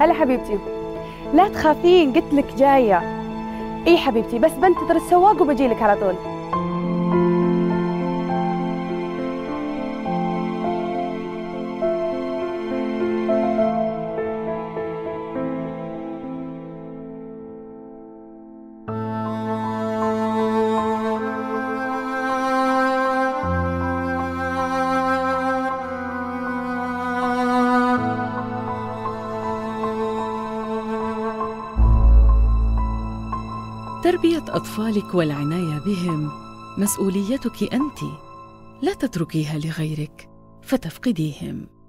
هلا حبيبتي. لا تخافين قلت لك جاية. إي حبيبتي بس بنتظر السواق وبجي لك على طول. تربية أطفالك والعناية بهم. مسؤوليتك أنت. لا تتركيها لغيرك. فتفقديهم.